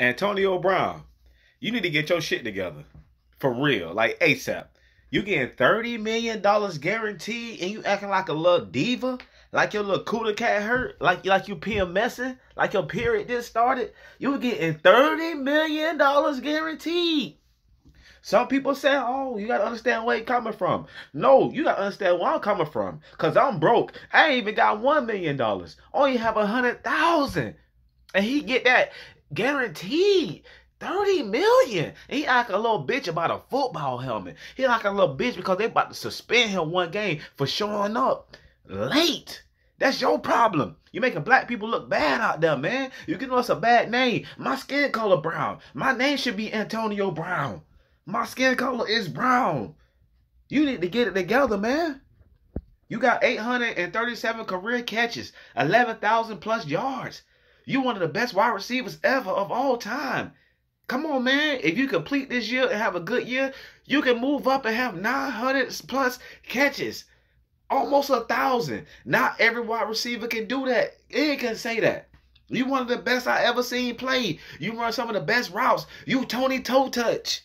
Antonio Brown, you need to get your shit together. For real. Like ASAP. You getting $30 million guaranteed and you acting like a little diva? Like your little cooler cat hurt? Like like you PMSing? Like your period just started? You getting $30 million guaranteed. Some people say, oh, you gotta understand where you coming from. No, you gotta understand where I'm coming from. Cause I'm broke. I ain't even got one million dollars. Only have a hundred thousand. And he get that guaranteed. 30 million. He act a little bitch about a football helmet. He like a little bitch because they about to suspend him one game for showing up late. That's your problem. You making black people look bad out there, man. You giving us a bad name. My skin color brown. My name should be Antonio Brown. My skin color is brown. You need to get it together, man. You got 837 career catches, 11,000 plus yards. You one of the best wide receivers ever of all time. Come on, man. If you complete this year and have a good year, you can move up and have 900 plus catches. Almost a thousand. Not every wide receiver can do that. It can say that. You one of the best I ever seen play. You run some of the best routes. You Tony Toe Touch.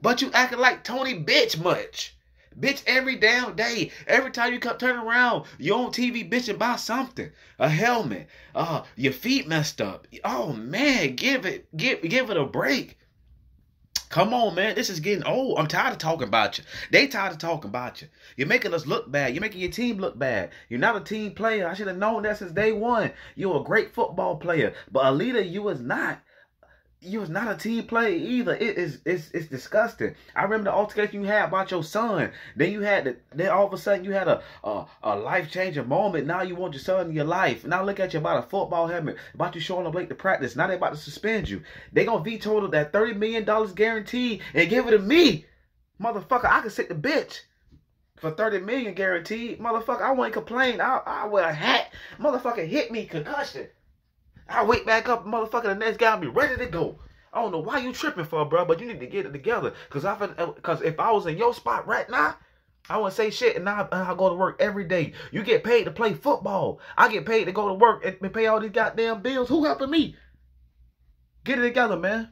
But you acting like Tony bitch much. Bitch every damn day. Every time you come turn around, you on TV bitching about something. A helmet. Uh your feet messed up. Oh man, give it give give it a break. Come on, man. This is getting old. I'm tired of talking about you. They tired of talking about you. You're making us look bad. You're making your team look bad. You're not a team player. I should have known that since day one. You're a great football player. But a leader, you is not you was not a team player either. It is it's it's disgusting. I remember the altercation you had about your son. Then you had the, then all of a sudden you had a a, a life changing moment. Now you want your son in your life. Now look at you about a football helmet, about you showing up late to practice. Now they about to suspend you. They gonna veto that thirty million dollars guarantee and give it to me, motherfucker. I can sit the bitch for 30 million guaranteed. Motherfucker, I won't complain. I I wear a hat. Motherfucker hit me concussion. I wake back up, motherfucker, the next guy be ready to go. I don't know why you tripping for, bro, but you need to get it together. Cause I, uh, cause if I was in your spot right now, I wouldn't say shit, and I, I go to work every day. You get paid to play football. I get paid to go to work and pay all these goddamn bills. Who helping me? Get it together, man.